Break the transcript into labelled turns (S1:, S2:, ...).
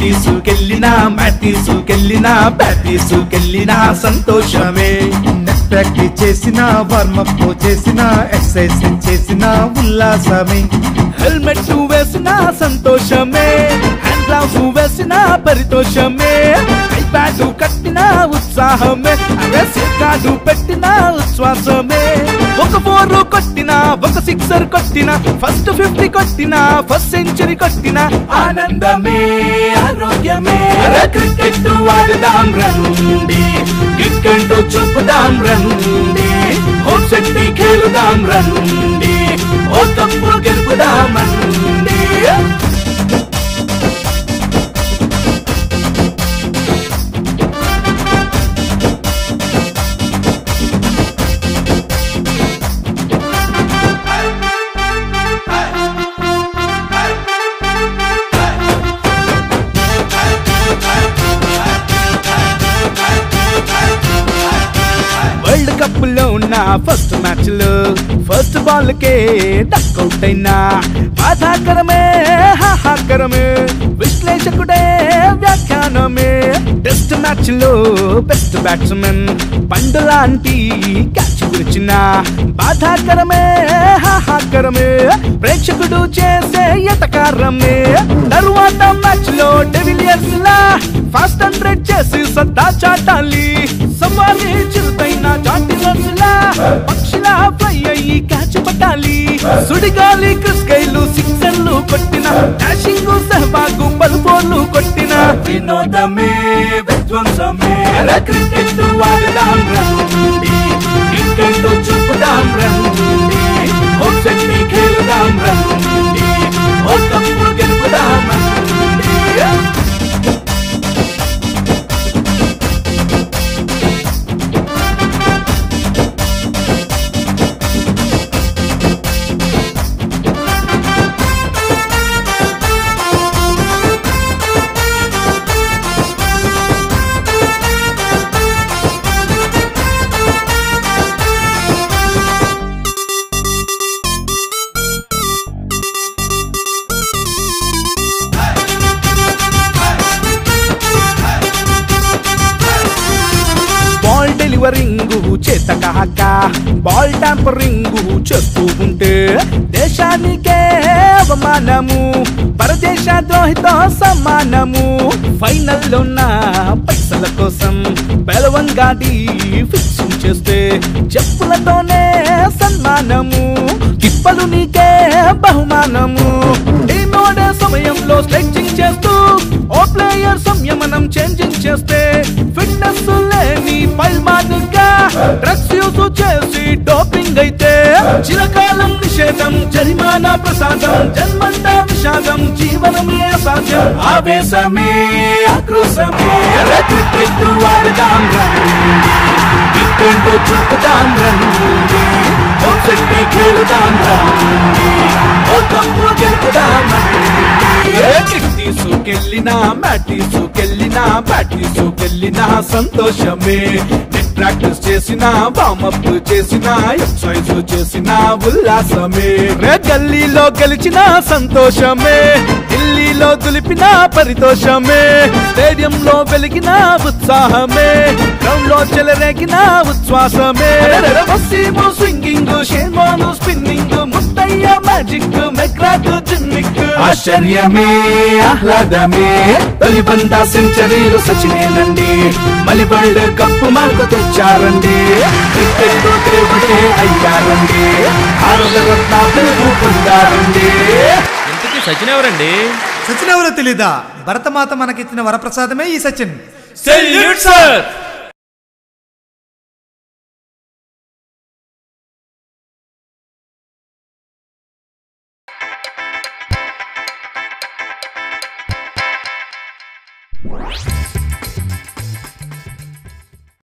S1: కెళ్ళినా మ్యాటీసుకెళ్ళినా బ్యాటీసుకెళ్ళినా సంతోషమే.
S2: నెట్ ప్రాక్టీస్ చేసిన వార్మప్ చేసిన ఎక్సర్సైజ్ చేసిన ఉల్లాసమే.
S1: హెల్మెట్ వేసిన సంతోషమే హ్యాండ్ గ్లౌస్ వేసిన పరితోషమే. ఐప్యాడ్ కట్టిన ఉత్సాహమే. అదే సిక్కాడు పెట్టిన ఉచ్ఛ్వాసమే. ఒక ఫోర్ కొట్టిన ఒక సిక్సర్ కొట్టిన ఫస్ట్ ఫిఫ్టీ కొట్టిన ఫస్ట్ సెంచరీ కొట్టిన. ఆనందమే ఆరోగ్యమే. క్రికెట్ ఆడుదాం రండి. క్రికెట్ చూపుదాం రండి. హోమ్ సెట్టి ఖేలుదాం రండి. అయినా ఫస్ట్ మ్యాచ్లో ఫస్ట్ బాల్ కే డక్అవుట్ అయినా బాధాకరమే హాహాకరమే విశ్లేషకుడే వ్యాఖ్యానమే. టెస్ట్ మ్యాచ్లో బెస్ట్ బ్యాట్స్మెన్ పండు లాంటి క్యాచ్ గురిచిన బాధాకరమే హాహాకరమే ప్రేక్షకుడు చేసే ఎటకారమే. తరువాత మ్యాచ్లో డెవిలియర్స్ లా ఫాస్ట్ హండ్రెడ్ చేసి సత్తా చాటాలి. సవారీ చిరుతైన జాంటిలర్స్లా సుడిగాలి క్రిస్కైలు సిక్సర్లు కొట్టిన. డాషింగ్ సెహబాగు పలుపోర్లు కొట్టిన. వినోదమే విధ్వంసమే. క్రికెట్ ఆడదాం బాల్ డెలివరింగ్ చేత కాక బాల్ ట్యాంపరింగ్ చేస్తూ ఉంటే దేశానికే అవమానము పరదేశ ద్రోహితో సమానము. ఫైనల్లో ఉన్న పైసల కోసం బలవంగా ఫిక్సింగ్ చేస్తే చెప్పులతోనే సన్మానము తిప్పలు నీకే బహుమానము. డిమోడే సమయంలో స్ట్రెచింగ్ చేస్తూ ఓ ప్లేయర్ సంయమనం చేంజింగ్ చేస్తే ఫిట్నెస్ లేని పైల్మాన్గా డ్రగ్స్ యూజ్ చేసి డోపింగ్ అయితే. చిరకాలం నిషేధం జరిమానా ప్రసాదం జన్మంతా విషాదం జీవనమే అసాధ్యం. ఆవేశమే ఆక్రోశమే వాడదాం రండి క్రికెట్ రండి శక్తి ఖేలుదాం రండి గెలుపుదాం రండి తీసుకెళ్ళినా మ్యాటీసుకెళ్ళినా బ్యాటీసుకెళ్ళినా సంతోషమే. ప్రాక్టీస్ చేసినా వామప్ చేసినా ఎక్సైజ్ చేసినా ఉల్లాసమే. రే గల్లీలో గెలిచిన సంతోషమే. ఢిల్లీలో దులిపిన పరితోషమే. స్టేడియంలో వెలిగిన ఉత్సాహమే. గ్రౌండ్లో చెలరేగిన ఉచ్ఛ్వాసమే. స్వింగింగ్ షేమాను స్పిన్నింగ్ మ్యాజిక్ జిమ్మిక్ ఆశ్చర్యమే ఆహ్లాదమే. తొలి బంద సెంచరీలు సచినేనండి. మలి వరల్డ్ కప్ మార్కు తెచ్చారండి క్రికెట్ అయ్యారండి. భారత రత్న పిలుపు పొందారండి.
S3: ఇంతకీ సచిన్ ఎవరండి?
S2: సచిన్ ఎవరో తెలీదా? భరతమాత మనకిచ్చిన వరప్రసాదమే ఈ సచిన్.
S3: Salute sir!